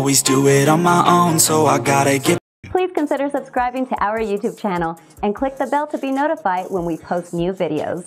Always do it on my own, so I gotta get Please consider subscribing to our YouTube channel and click the bell to be notified when we post new videos.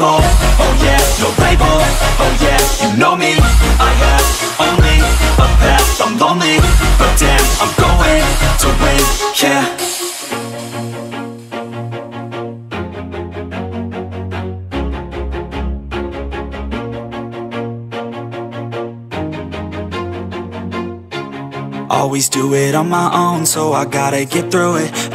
yeah, oh yeah, no label, oh yeah, you know me, I have only a path, I'm lonely, but damn, I'm going to win, yeah. Always do it on my own, so I gotta get through it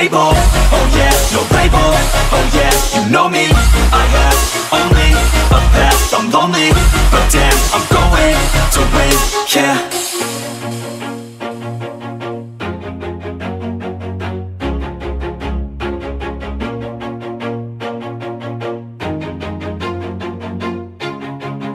I'm oh yeah, no label, oh yeah, you know me,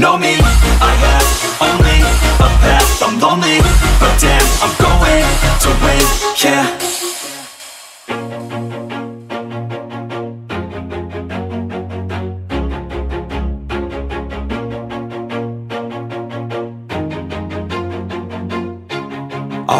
know me, I have only a path, I'm lonely, but damn, I'm going to win, yeah.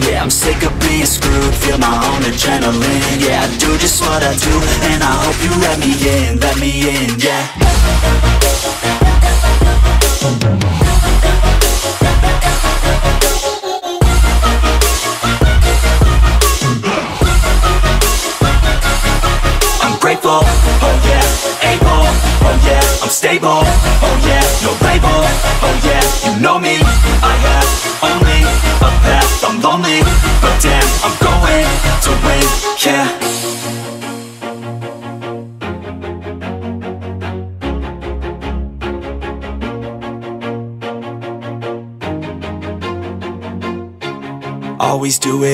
yeah, I'm sick of being screwed, feel my own adrenaline, yeah, I do just what I do, and I hope you let me in, let me in, yeah. I'm grateful, oh yeah, able, oh yeah, I'm stable, oh yeah, no label, oh yeah, you know me,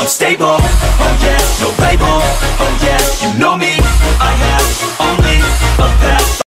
I'm stable, oh yeah, no label, oh yeah, you know me, I have